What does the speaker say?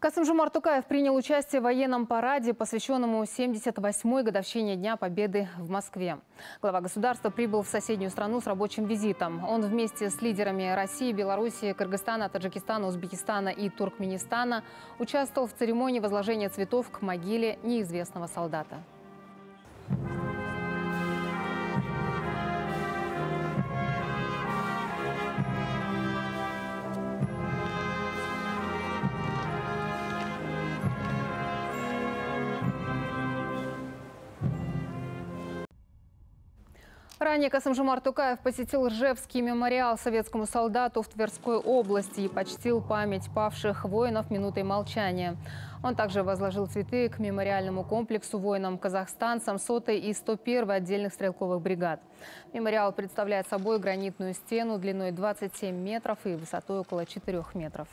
Касым-Жумар Тукаев принял участие в военном параде, посвященному 78-й годовщине Дня Победы в Москве. Глава государства прибыл в соседнюю страну с рабочим визитом. Он вместе с лидерами России, Беларуси, Кыргызстана, Таджикистана, Узбекистана и Туркменистана участвовал в церемонии возложения цветов к могиле неизвестного солдата. Ранее Касымжумар Тукаев посетил Ржевский мемориал советскому солдату в Тверской области и почтил память павших воинов минутой молчания. Он также возложил цветы к мемориальному комплексу воинам-казахстанцам сотой и 101 отдельных стрелковых бригад. Мемориал представляет собой гранитную стену длиной 27 метров и высотой около 4 метров.